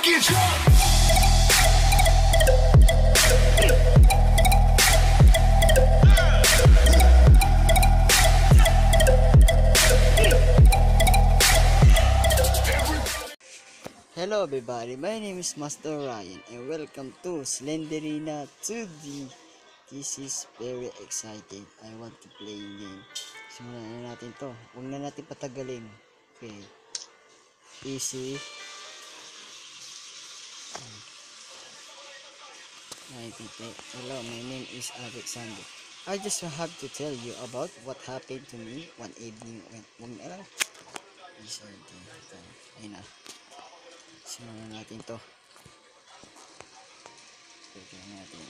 fucking truck. Hello everybody, my name is Master Ryan and welcome to Slenderina 2D. This is very exciting. I want to play game. Simulan na natin to. Huwag na natin patagalin. Okay. Easy. Nakikita. Hello, my name is Alexander. I just have to tell you about what happened to me one evening when... Na lang. Easy. Ayun na. Simulan natin to. Pwede natin.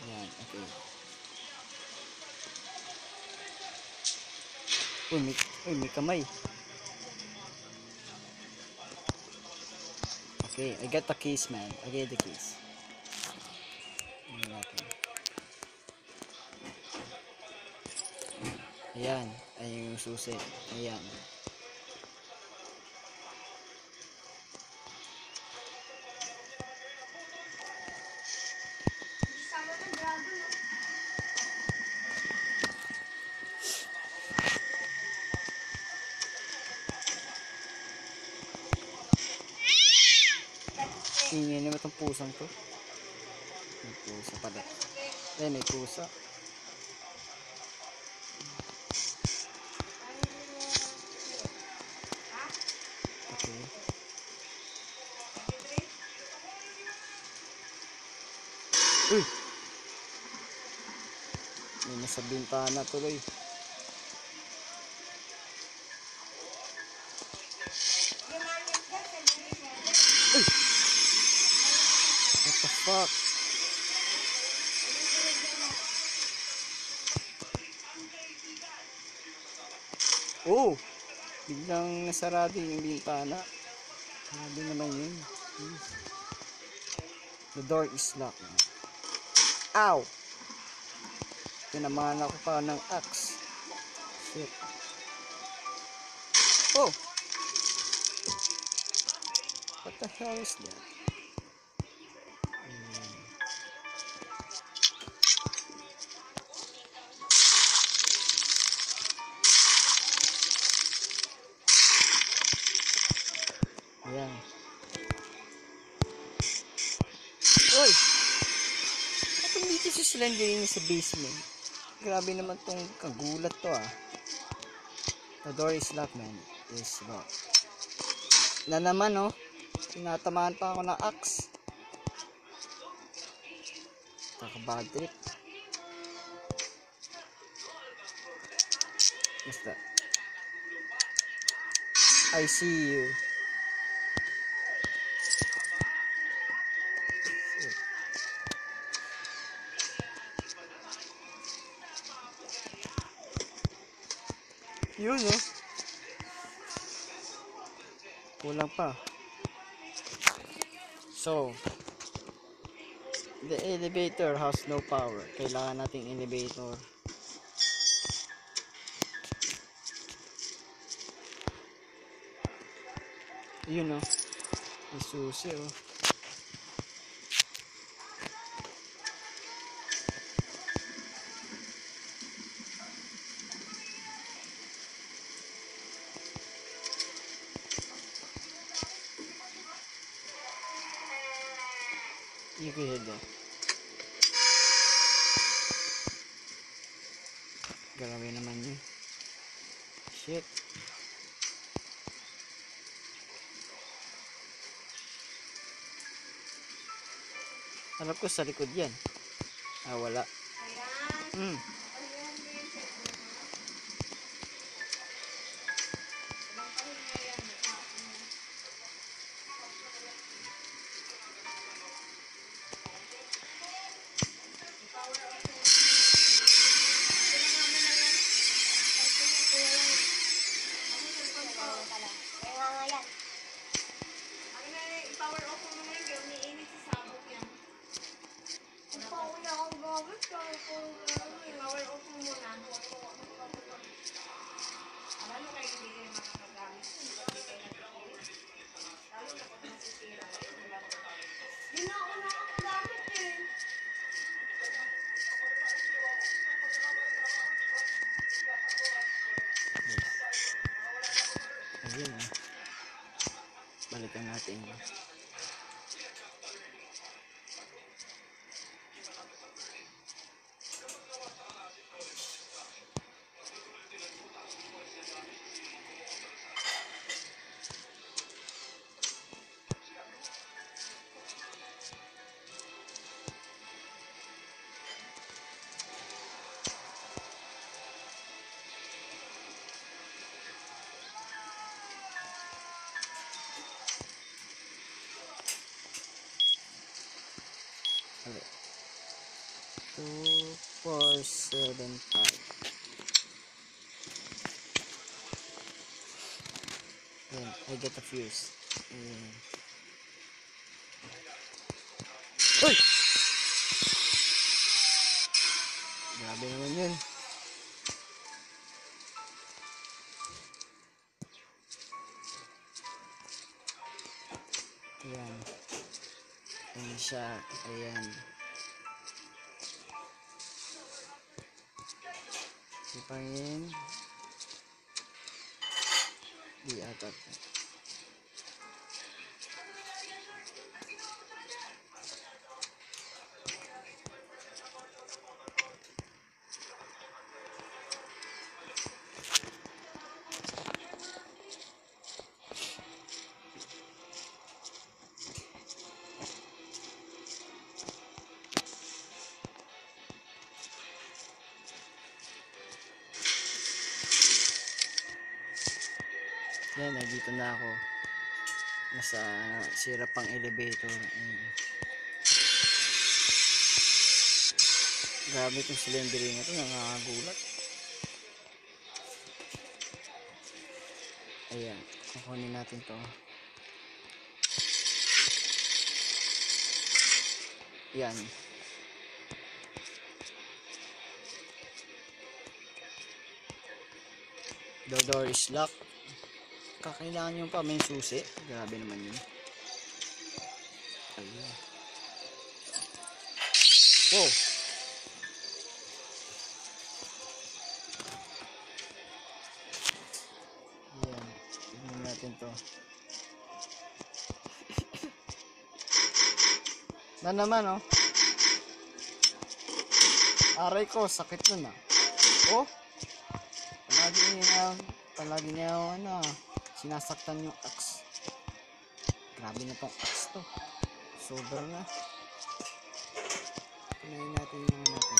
Ayan, okay. Uy, may, uy, may kamay. Okay, I got the keys, man. I get the keys. Ayan, ayun yung susi. Ayan. Ingay naman itong pusang to. May pusa pala. Eh, may pusa. May nasa bintana tuloy. Uy! What the fuck? Oh! Biglang nasarado yung bintana. Grabe naman yun. Hmm. The door is locked. Ow! Tinamaan ako pa ng axe. Shit. Oh! What the hell is that? Ayan. Uy! Ba't dito si Slenderine sa basement? Grabe naman tong kagulat to ah. The door is locked man. Is locked. Na naman oh. Tinatamaan pa ako ng axe. Kaka-bad trip. That? I see you. Yun oh. Kulang pa. So, the elevator has no power. Kailangan nating elevator. Yun oh. May susi oh. You can hit that. Grabe naman yun. Shit. Harap ko sa likod yan. Ah, wala. Hmm. Power Balikan natin. Seven, five. Ayan, I get the fuse. Ayan. Uy! Grabe naman yun. Ayan. Ayan siya. Ayan. dipangin di atasnya to. Yan, nandito na ako. Nasa sira pang elevator. Ayan. Grabe itong cylindering ito, nangangagulat. Ayan, kukunin natin to. Yan. The door is locked. Kakailangan nyo pa may susi. Grabe naman yun. Ayun. Oh! Yan. Tignan natin to. na naman oh. Aray ko, sakit nun ah. Oh! Palagi niya, palagi niya ano, sinasaktan yung axe. Grabe na tong axe to. Sobra na. Pinayin natin yung natin.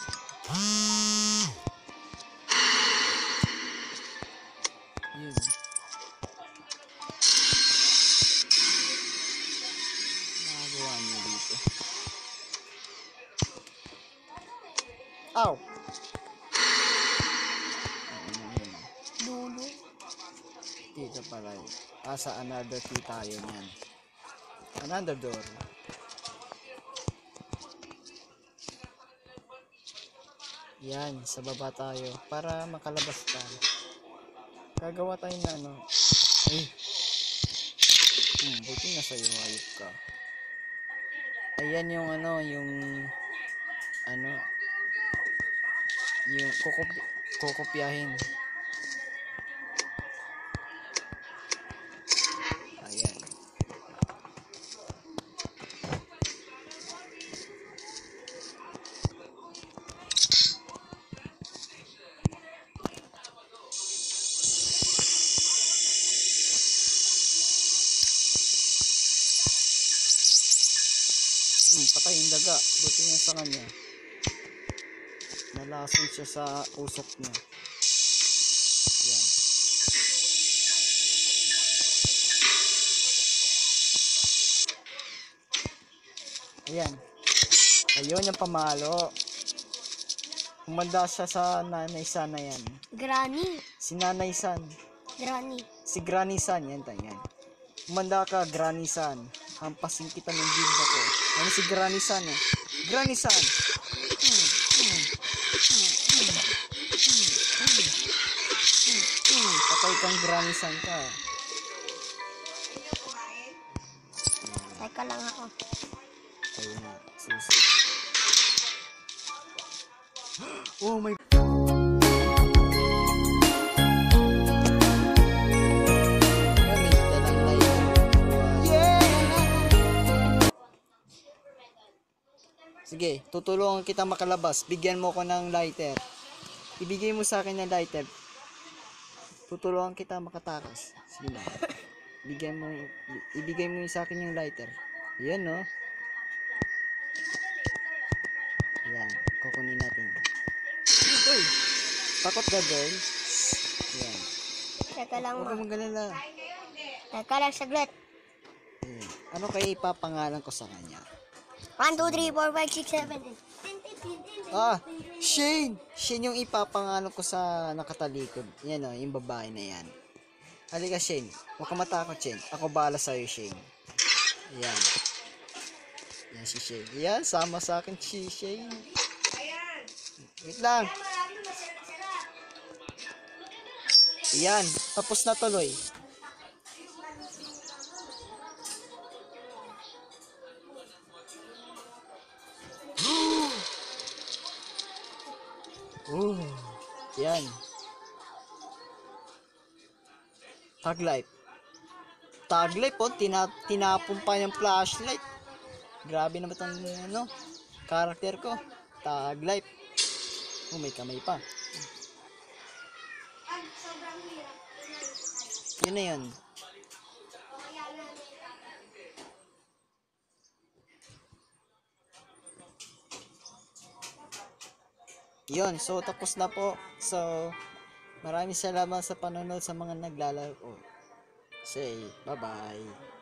Yun. Nagawa niya dito. Ow! Pala yun. Ah, another key tayo niyan. Another door. Yan, sa baba tayo. Para makalabas tayo. Gagawa tayo na ano. Ay. Hmm, buti na sa'yo, hayop ka. Ayan yung ano, yung ano, yung kukupi, kukupyahin. Sa kanya. Nalason siya sa usok niya. Yan. Ayan. Ayun yung pamalo. Umanda siya sa nanay sana yan. Granny. Si nanay san. Granny. Si Granny san. Yan tayo yan. Umanda ka, Granny san. Hampasin kita ng gilda ko. Ano si Granny san eh. Granny san. Hmm, hmm. Patay kang Granny san ka. Teka lang ako. Ayun na, susi. Oh my... Sige, tutulungan kita makalabas. Bigyan mo ko ng lighter. Ibigay mo sa akin ng lighter. Tutulungan kita makatakas. Sige na. Bigyan mo, ibigay mo sa akin yung lighter. Yan, no? Yan, kukunin natin. Uy! Takot ka, girl. Yan. Teka lang, Huwag ma. ka magalala. Teka lang, saglit. Ano kaya ipapangalan ko sa kanya? 1, 2, 3, 4, 5, 6, 7. Ah, Shane! Shane yung ipapangalan ko sa nakatalikod. Yan o, yung babae na yan. Halika, Shane. Huwag ka matakot, Shane. Ako bahala sa'yo, Shane. Yan. Yan si Shane. Yan, sama sa akin si Shane. Ayan. Wait lang. Yan, tapos na tuloy. Oh, yan. Tag life. Tag life po, tina tinapon pa yung flashlight. Grabe naman itong ano, karakter ko. Tag life. Oh, may kamay pa. Yun na yun. Yun, so tapos na po. So, maraming salamat sa panonood sa mga naglalaro. Say, bye-bye.